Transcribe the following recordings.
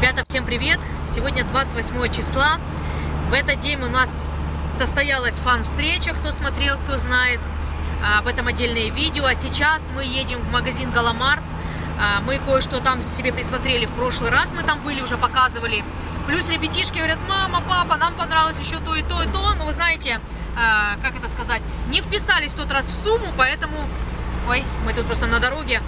Ребята, всем привет! Сегодня 28 числа. В этот день у нас состоялась фан-встреча, кто смотрел, кто знает. А, об этом отдельное видео. А сейчас мы едем в магазин Галамарт. А, мы кое-что там себе присмотрели в прошлый раз. Мы там были, уже показывали. Плюс ребятишки говорят, мама, папа, нам понравилось еще то и то и то. Но вы знаете, а, как это сказать, не вписались в тот раз в сумму, поэтому... Ой, мы тут просто на дороге.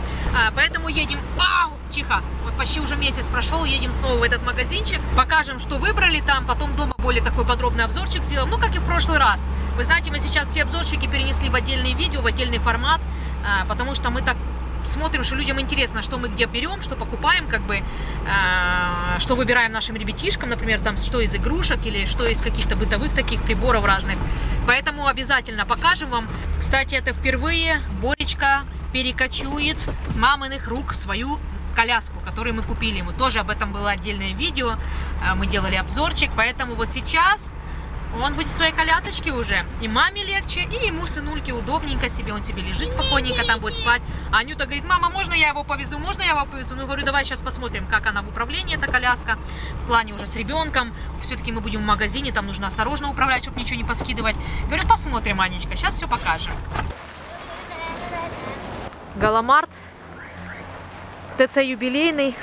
Поэтому едем... Ау! Тихо. Вот почти уже месяц прошел, едем снова в этот магазинчик. Покажем, что выбрали там, потом дома более такой подробный обзорчик сделаем. Ну, как и в прошлый раз. Вы знаете, мы сейчас все обзорчики перенесли в отдельные видео, в отдельный формат, а, потому что мы так смотрим, что людям интересно, что мы где берем, что покупаем, как бы, э, что выбираем нашим ребятишкам, например, там, что из игрушек или что из каких-то бытовых таких приборов разных. Поэтому обязательно покажем вам. Кстати, это впервые Боречка перекочует с маминых рук свою коляску, которую мы купили. Ему тоже об этом было отдельное видео. Э, мы делали обзорчик. Поэтому вот сейчас он будет в своей колясочке уже. И маме легче, и ему, сынульке, удобненько себе. Он себе лежит спокойненько, там будет спать. А Анюта говорит, мама, можно я его повезу? Можно я его повезу? Ну, говорю, давай сейчас посмотрим, как она в управлении, эта коляска. В плане уже с ребенком. Все-таки мы будем в магазине, там нужно осторожно управлять, чтобы ничего не поскидывать. Говорю, посмотрим, Анечка, сейчас все покажем. Галамарт ТЦ юбилейный.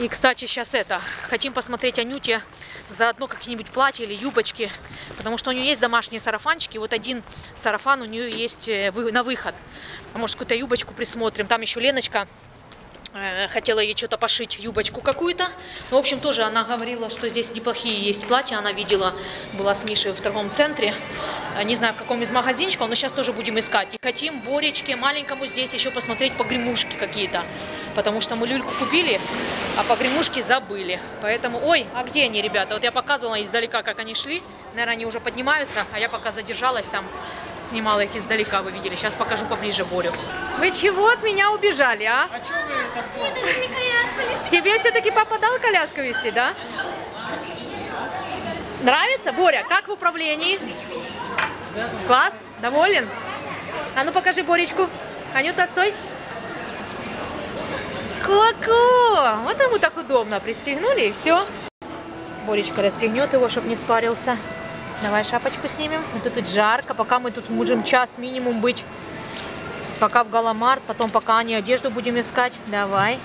И, кстати, сейчас это, хотим посмотреть Анюте заодно какие-нибудь платья или юбочки, потому что у нее есть домашние сарафанчики, вот один сарафан у нее есть э, на выход. Может, какую-то юбочку присмотрим. Там еще Леночка хотела ей что-то пошить, юбочку какую-то. В общем, тоже она говорила, что здесь неплохие есть платья. Она видела, была с Мишей в торговом центре. Э, не знаю, в каком из магазинчиков, но сейчас тоже будем искать. И хотим Боречке, маленькому здесь еще посмотреть погремушки какие-то. Потому что мы люльку купили, а погремушки забыли. Поэтому, ой, а где они, ребята? Вот я показывала издалека, как они шли. Наверное, они уже поднимаются, а я пока задержалась там, снимала их издалека, вы видели. Сейчас покажу поближе Борю. Вы чего от меня убежали, а? А что вы так Нет, Тебе все-таки папа дал коляску вести, да? Нравится? Боря, как в управлении? Класс? Доволен? А ну покажи Боречку. Анюта, стой. Ко-ко! Вот ему так удобно. Пристегнули и все. Боречка расстегнет его, чтобы не спарился. Давай шапочку снимем. Вот тут жарко, пока мы тут можем час минимум быть. Пока в Галамарт, потом пока они одежду будем искать. Давай.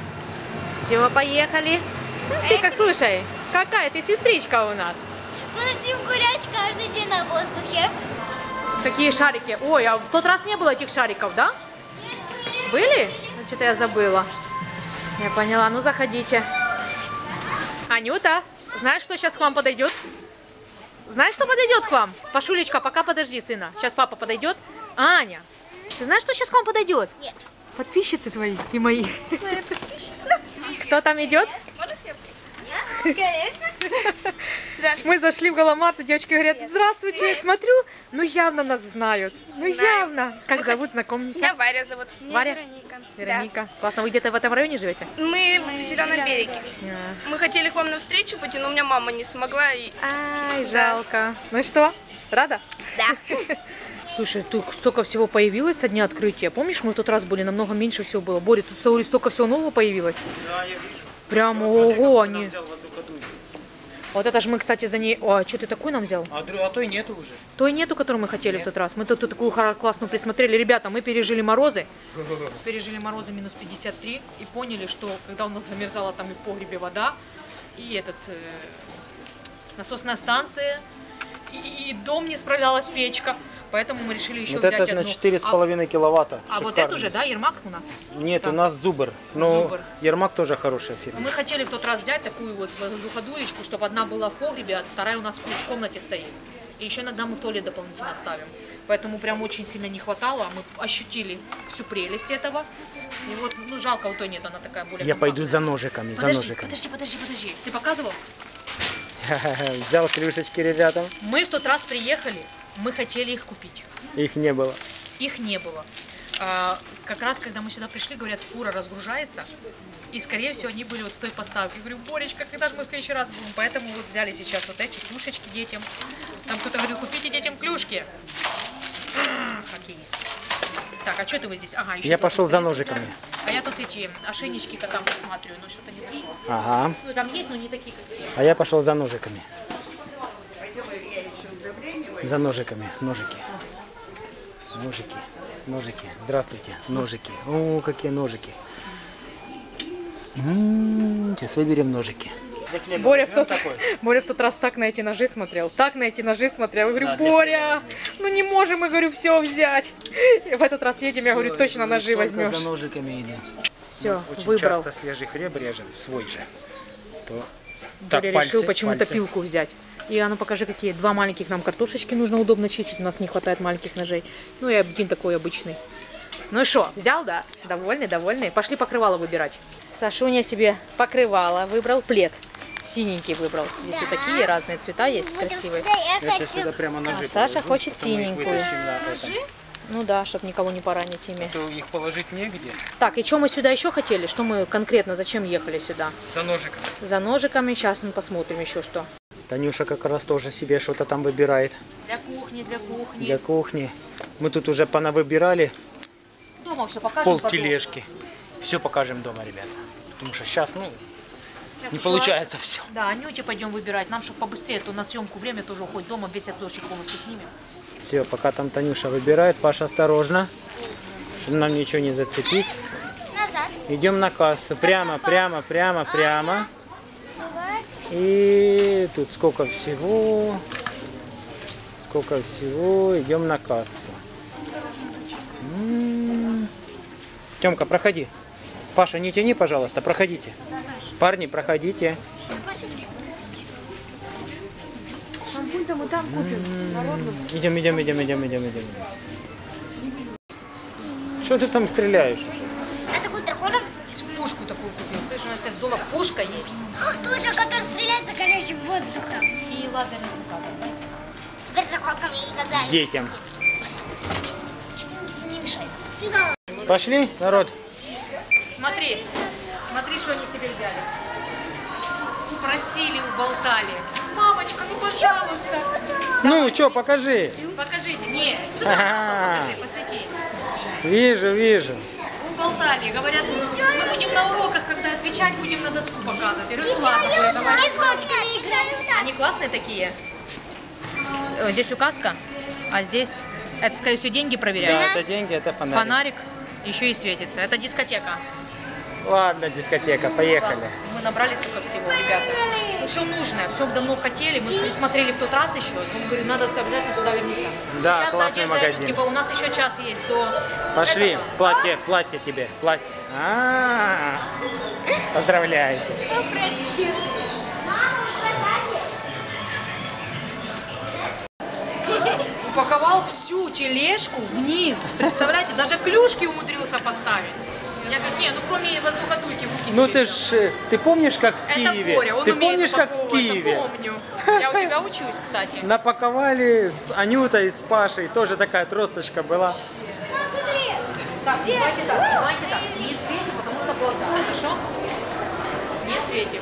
Все, поехали. Ты как, слушай, какая ты сестричка у нас. Будем гулять каждый день на воздухе. Какие шарики? Ой, а в тот раз не было этих шариков, да? Были? Ну, что-то я забыла. Я поняла. Ну, заходите. Анюта, знаешь, кто сейчас к вам подойдет? Знаешь, что подойдет к вам? Пашулечка, пока подожди, сына. Сейчас папа подойдет. Аня, ты знаешь, что сейчас к вам подойдет? Нет. Подписчицы твои и мои. Моя подписчица. Кто там идет? Конечно. Мы зашли в Галамарт, и девочки говорят, здравствуйте, смотрю, ну явно нас знают. Ну явно. Как зовут, знакомьтесь? Меня Варя зовут. Варя? Вероника. Вероника. Классно, вы где-то в этом районе живете? Мы в Зеленом береге. Мы хотели к вам навстречу пойти, но у меня мама не смогла. И... Ай, Да. жалко. Ну и что, рада? Да. Слушай, тут столько всего появилось со дня открытия. Помнишь, мы в тот раз были, намного меньше всего было. Боря, тут столько всего нового появилось. Да, я вижу. Прям ого, они. Вот это же мы, кстати, за ней... О, а что ты такой нам взял? А, а той нету уже. Той нету, которую мы хотели в тот раз. Мы тут, тут такую классную присмотрели. Ребята, мы пережили морозы. Пережили морозы минус 53 и поняли, что когда у нас замерзала там и в погребе вода, и этот э, насосная станция, и, и дом не справлялась печка. Поэтому мы решили еще Вот взять этот на одну. 4,5 киловатта. А, а вот Шикарный. эту же, да, Ермак у нас? Нет, Да. у нас Зубр. Но Зубр. Ермак тоже хорошая Но фирма. мы хотели в тот раз взять такую вот воздуходуечку, чтобы одна была в погребе, а вторая у нас в комнате стоит. И еще иногда мы в туалет дополнительно ставим. Поэтому прям очень сильно не хватало. Мы ощутили всю прелесть этого. И вот, ну жалко, у той нет, она такая более Я пойду компактная. за ножиками, за Подожди, ножиками. подожди, подожди, подожди. Ты показывал? Взял клюшечки ребятам. Мы в тот раз приехали, мы хотели их купить. Их не было. Их не было. А, как раз, когда мы сюда пришли, говорят, фура разгружается. И, скорее всего, они были вот в той поставке. Я говорю, Боречка, когда же мы в следующий раз будем? Поэтому вот взяли сейчас вот эти клюшечки детям. Там кто-то говорил, купите детям клюшки. М, Хоккеисты. Так, а что это вы здесь? Ага, еще Я пошел за ножиками. А я тут эти ошейнички котам посматриваю, но что-то не нашла. Ага. Ну, там есть, но не такие, как я. А я пошел за ножиками. За ножиками. Ножики. Ножики. Ножики. Здравствуйте. Ножики. О, какие ножики. М, Сейчас выберем ножики. Боря в, тот, Боря в тот раз так на эти ножи смотрел, так на эти ножи смотрел. Я говорю, Боря, ну не можем, мы, говорю, все взять. И в этот раз едем, я говорю, точно ножи возьмешь. за ножиками иди. Все, Очень выбрал. часто свежий хлеб режем, свой же. То... Боря решил почему-то пилку взять. И а ну покажи, какие два маленьких нам картошечки нужно удобно чистить. У нас не хватает маленьких ножей. Ну и один такой обычный. Ну и что, взял, да? Довольный, довольный. Пошли покрывало выбирать. Сашуня себе покрывало выбрал, плед. Синенький выбрал. Здесь вот такие разные цвета есть, красивые. Да, Я сейчас сюда прямо ножи А, Саша хочет синенькую. Ну да, чтобы никого не поранить ими. То их положить негде. Так, и что мы сюда еще хотели? Что мы конкретно, зачем ехали сюда? За ножиками. За ножиками, сейчас мы посмотрим еще что. Танюша как раз тоже себе что-то там выбирает Для кухни, для кухни. для кухни. Мы тут уже понавыбирали Дома все покажем пол потом. тележки. Все покажем дома, ребята. Потому что сейчас, ну, Сейчас не получается все. Да, Анюте пойдем выбирать. Нам, чтобы побыстрее, а то на съемку время тоже уходит. Дома весь обзорчик полностью снимем. Все, пока там Танюша выбирает, Паша осторожно, чтобы нам ничего не зацепить. Назад. Идем на кассу. Прямо, прямо, прямо, прямо. И тут сколько всего. Сколько всего. Идем на кассу. М. Тёмка, проходи. Паша, не тяни, пожалуйста, проходите. Парни, проходите. Идем, идем, идем, идем, идем, идем. Что ты там стреляешь? Такой? Пушку такую купил. Слышишь, у нас теперь дома пушка есть. Ах, тоже, который стреляет за горячим воздухом. И лазерный указан. Теперь дракон ко мне никогда не, Детям. не мешает. Пошли, народ. Смотри, смотри, что они себе взяли. Просили, уболтали. Мамочка, ну пожалуйста. Ну, что, покажи. Покажите. Не, сюда Ага. покажи, посвети. Вижу, вижу. Уболтали. Говорят, мы будем на уроках, когда отвечать, будем на доску показывать. Я говорю, ну ладно, давай. Они классные такие. Э, Здесь указка, а здесь, это, скорее всего, деньги Да, проверяют. это деньги, это фонарик. Фонарик еще и светится. Это дискотека. Ладно, дискотека, поехали. Класс. Мы набрали столько всего, ребята. Ну, все нужное, все давно хотели. Мы присмотрели в тот раз еще. Ну, говорю, надо все обязательно сюда вернуться. Да, Сейчас классный одеждой, магазин. Типа, у нас еще час есть до... Пошли, этого. платье, платье тебе, платье. А, Поздравляю. Упаковал всю тележку вниз. Представляете, даже клюшки умудрился поставить. Я говорю, не, ну кроме воздуходуйки в Ну ты ж, э, ты помнишь, как в Это Киеве? Боря, он ты помнишь, как в Киеве? помню. Я у тебя учусь, кстати. Напаковали с Анютой, с Пашей, тоже такая тросточка была. Так, давайте так, давайте так. Не светим, потому что глаза, хорошо? Не светим.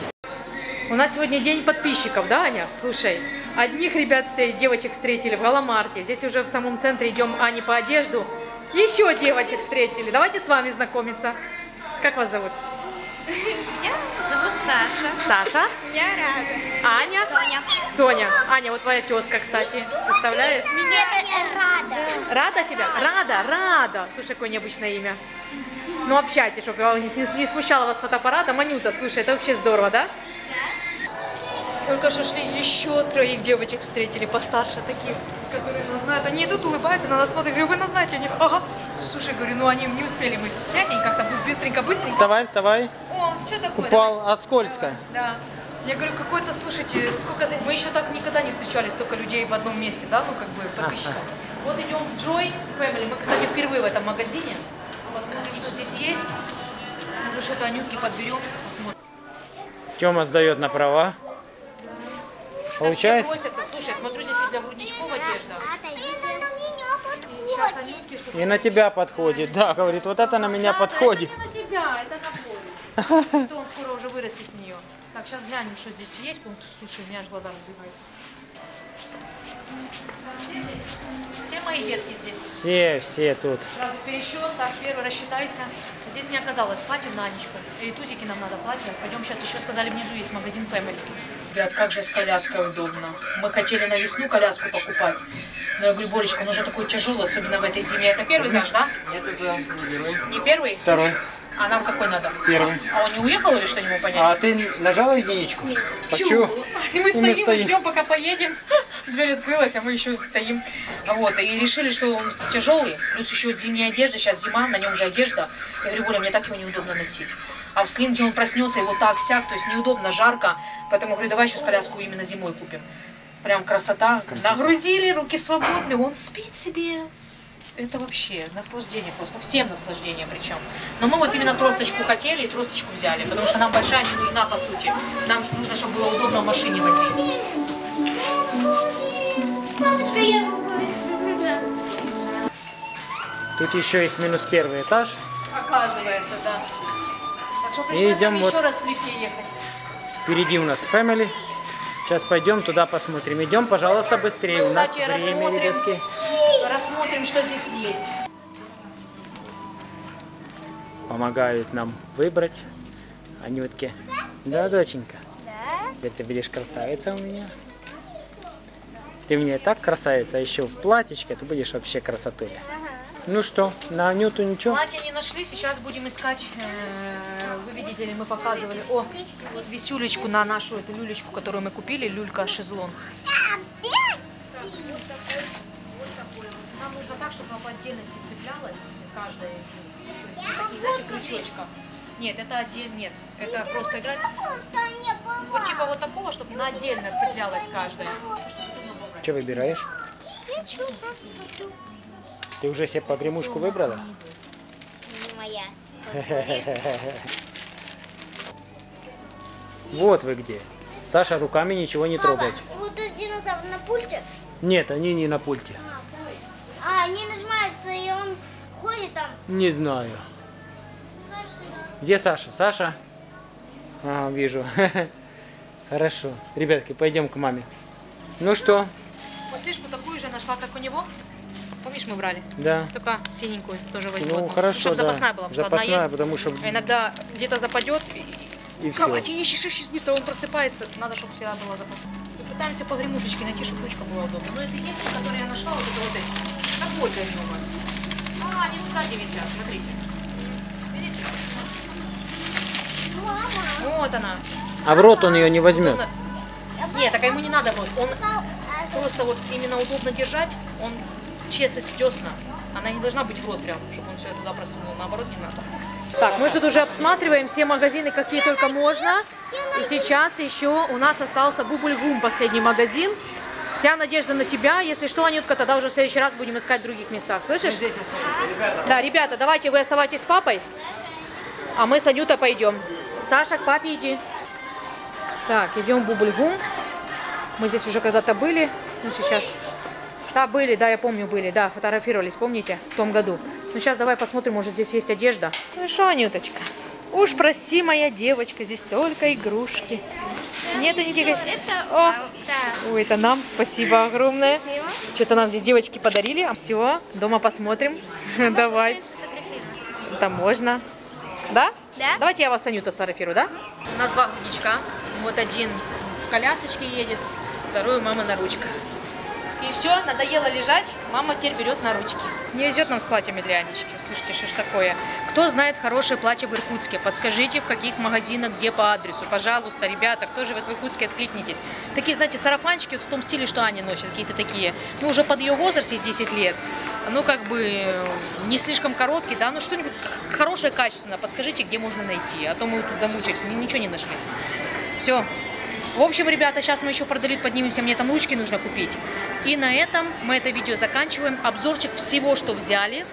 У нас сегодня день подписчиков, да, Аня? Слушай, одних ребят, девочек встретили в Галамарте. Здесь уже в самом центре идем, Ани, по одежду. Еще девочек встретили. Давайте с вами знакомиться. Как вас зовут? Меня зовут Саша. Саша? Я рада. Аня? Соня. Соня. Аня, вот твоя тезка, кстати. Представляешь? Меня рада. Рада тебя? Рада, Рада. Слушай, какое необычное имя. Ну, общайтесь, чтобы не, не- не смущало вас фотоаппарата. Манюта, слушай, это вообще здорово, да? Только что шли еще троих девочек встретили, постарше таких, которые нас знают. Они идут, улыбаются, на нас смотрят. Говорю, вы нас знаете? Они, ага. Слушай, говорю, ну они не успели мы снять, они как-то быстренько-быстренько. Вставай, вставай. О, что такое? Упал, а скользко. Да. Я говорю, какой-то, слушайте, сколько. Мы еще так никогда не встречали столько людей в одном месте, да, ну как бы подписчиков. Вот идем в Joy Family. Мы, кстати, впервые в этом магазине. Посмотрим, что здесь есть. Может, что-то Анютки подберем. Посмотрим. Тёма сдает на права. Получается? просятся. Слушай, я смотрю, здесь и для грудничков одежда. Это на меня Сейчас подходит. Анютки что-то... И на тебя подходит. Да, говорит, вот это на меня Да, подходит. Это на тебя, это на. То он скоро уже вырастет с нее. Так, сейчас глянем, что здесь есть. Пункт, слушай, у меня аж глаза разбегаются. Все мои детки здесь. Все, все тут. Сразу пересчет, так, первый рассчитайся. Здесь не оказалось платьев на Анечку. И тузики нам надо платье. Пойдем сейчас еще сказали, внизу есть магазин Family. Ребят, как же с коляской удобно. Мы хотели на весну коляску покупать. Но я говорю, Боречка, он уже такой тяжелый, особенно в этой зиме. Это первый наш, да? Нет, это не первый. Не первый? Второй. А нам какой надо? Первый. А он не уехал или что не могу понять? А ты нажала единичку? И мы И мы стоим, стоим. ждем, пока поедем. Дверь открылась, а мы еще стоим. Вот, и решили, что он тяжелый. Плюс еще зимняя одежда, сейчас зима, на нем же одежда. Я говорю, Боря, мне так его неудобно носить. А в слинге он проснется, его так сяк, то есть неудобно, жарко. Поэтому говорю, давай сейчас коляску именно зимой купим. Прям красота. Нагрузили, руки свободны, он спит себе. Это вообще наслаждение просто, всем наслаждение причем. Но мы вот именно тросточку хотели и тросточку взяли, потому что нам большая не нужна по сути. Нам нужно, чтобы было удобно в машине возить. Мамочка, я себе Тут еще есть минус первый этаж. Оказывается, да. Так что И пришлось идем нам вот. еще раз в лифте ехать. Впереди у нас Family. Сейчас пойдем туда посмотрим. Идем, пожалуйста, быстрее. Мы, У нас кстати, время, рассмотрим. ребятки. Рассмотрим, что здесь есть. Помогают нам выбрать. Анютки. Да, доченька? Да? Теперь ты будешь красавица у меня. Ты мне так красавица, а еще в платьечке, ты будешь вообще красотой. Ну что, на Анюту ничего? Платье не нашли, сейчас будем искать. э, Вы видите ли, мы показывали. О, висюлечку на нашу эту люлечку, которую мы купили. Люлька шезлонг. Нам нужно так, чтобы она по отдельности цеплялась, каждая из них. То есть, вот такие, знаете, крючочка. Нет, это отдельно, нет. Это просто играть. Вот типа вот такого, чтобы на отдельно цеплялась каждая. Что выбираешь? Ничего, посмотрю. Ты уже себе погремушку выбрала? Не моя. Вот вы где. Саша руками ничего не трогает. Вот этот динозавр на пульте. Нет, они не на пульте. А, они нажимаются, и он ходит там. Не знаю. Кажется, да. Где Саша? Саша? А, вижу. Хорошо. Ребятки, пойдем к маме. Ну что? Пустышку такую же нашла, как у него. Помнишь, мы брали? Да. Только синенькую тоже возьму. Ну одну. хорошо, Чтобы да. запасная была, потому что одна Запасная, есть. потому что А иногда где-то западет, и и в все. кровати ищешь, ищешь, быстро он просыпается. Надо, чтобы всегда была запасная. Мы пытаемся по гремушечке найти, чтобы ручка была удобна. Но это единственное, которое я нашла, вот это вот эти. Рабочая новая. А, они сзади висят, смотрите. Видите? Вот она. А в рот он ее не возьмет. Нет, так ему не надо вот. Он просто вот именно удобно держать, он чешет десна. Она не должна быть в рот прям, чтобы он все туда просунул. Наоборот, не надо. Так, мы тут уже обсматриваем все магазины, какие только можно. И сейчас еще у нас остался Бубльгум, последний магазин. Вся надежда на тебя. Если что, Анютка, тогда уже в следующий раз будем искать в других местах. Слышишь? Да, ребята, давайте вы оставайтесь с папой, а мы с Анютой пойдем. Саша, к папе иди. Так, идем в Бубльгум. Мы здесь уже когда-то были. Ну, сейчас. Да, были, да, я помню, были, да, фотографировались, помните, в том году. Ну, сейчас давай посмотрим, может, здесь есть одежда. Ну что, Анюточка, уж прости, моя девочка, здесь только игрушки. Нету никаких... О, ой, это нам, спасибо огромное. Что-то нам здесь девочки подарили. А все, дома посмотрим. Давай. Да можно. Да? Да. Давайте я вас с Анютой сфотографирую, да? У нас два худячка. Вот один в колясочке едет, второй у мамы на ручках. И все, надоело лежать, мама теперь берет на ручки. Не везет нам с платьями для Анечки. Слушайте, что ж такое? Кто знает хорошее платье в Иркутске? Подскажите, в каких магазинах, где по адресу. Пожалуйста, ребята, кто живет в Иркутске, откликнитесь. Такие, знаете, сарафанчики в том стиле, что Аня носит, какие-то такие. Ну, уже под ее возраст, есть 10 лет. Ну, как бы, не слишком короткий, да, ну, что-нибудь хорошее, качественное. Подскажите, где можно найти. А то мы тут замучились, ни- ничего не нашли. Все. В общем, ребята, сейчас мы еще продалит поднимемся, мне там ручки нужно купить. И на этом мы это видео заканчиваем. Обзорчик всего, что взяли,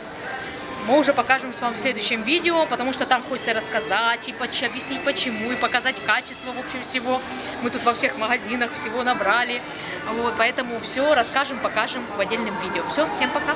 мы уже покажем с вами в следующем видео, потому что там хочется рассказать и поч- объяснить почему, и показать качество, в общем, всего. Мы тут во всех магазинах всего набрали. Вот, поэтому все расскажем, покажем в отдельном видео. Все, всем пока.